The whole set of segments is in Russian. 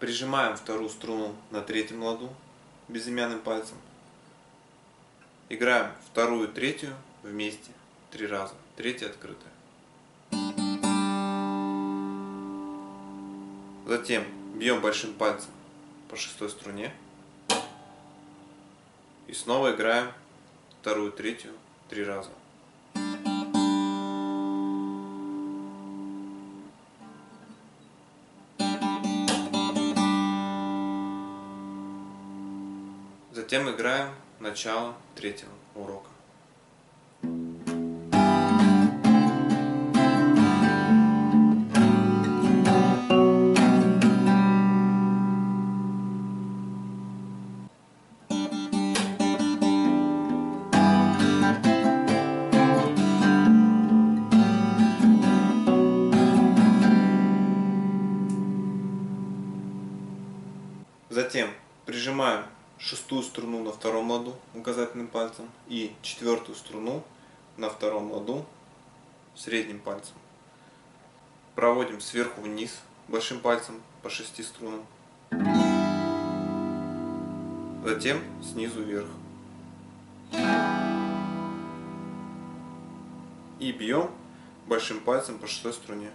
Прижимаем вторую струну на третьем ладу безымянным пальцем. Играем вторую третью вместе три раза. Третья открытая. Затем бьем большим пальцем по шестой струне. И снова играем вторую, третью три раза. Затем играем начало третьего урока. Затем прижимаем шестую струну на втором ладу указательным пальцем и четвертую струну на втором ладу средним пальцем. Проводим сверху вниз большим пальцем по шести струнам. Затем снизу вверх. И бьем большим пальцем по шестой струне.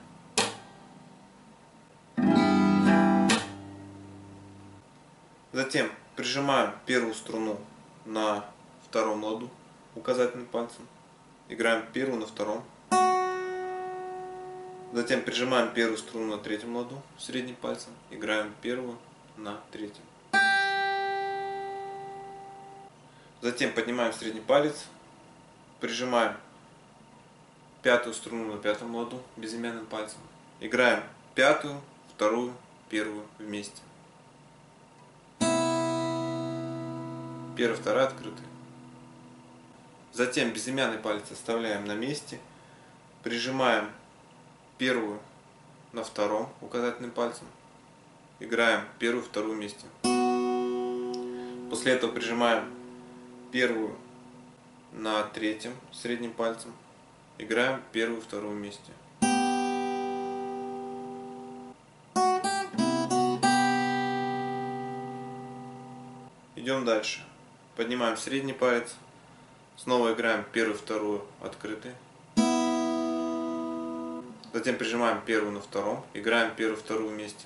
Затем прижимаем первую струну на втором ладу указательным пальцем. Играем первую на втором. Затем прижимаем первую струну на третьем ладу средним пальцем. Играем первую на третьем. Затем поднимаем средний палец, прижимаем пятую струну на пятом ладу безымянным пальцем. Играем пятую, вторую, первую вместе. Первая, вторая открытые. Затем безымянный палец оставляем на месте. Прижимаем первую на втором указательным пальцем. Играем первую, вторую вместе. После этого прижимаем первую на третьем средним пальцем. Играем первую, вторую вместе. Идем дальше. Поднимаем средний палец. Снова играем первую, вторую открытые. Затем прижимаем первую на втором. Играем первую, вторую вместе.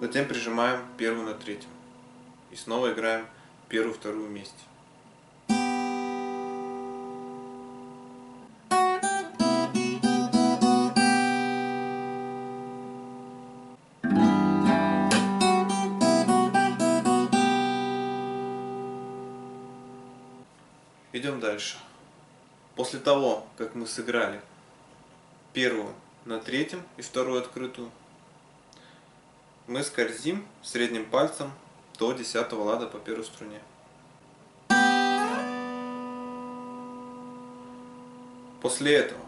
Затем прижимаем первую на третьем. И снова играем первую, вторую вместе. Идем дальше. После того, как мы сыграли первую на третьем и вторую открытую, мы скользим средним пальцем до десятого лада по первой струне. После этого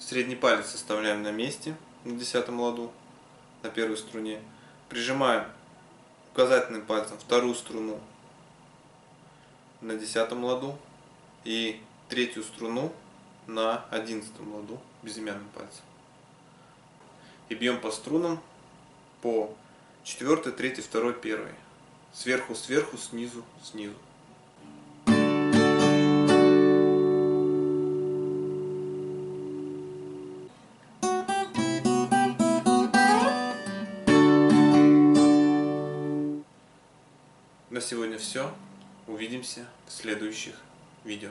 средний палец оставляем на месте на десятом ладу на первой струне, прижимаем указательным пальцем вторую струну на десятом ладу и третью струну на одиннадцатом ладу безымянным пальцем. И бьем по струнам по четвертой, третьей, второй, первой. Сверху, сверху, снизу, снизу. На сегодня все. Увидимся в следующих видео.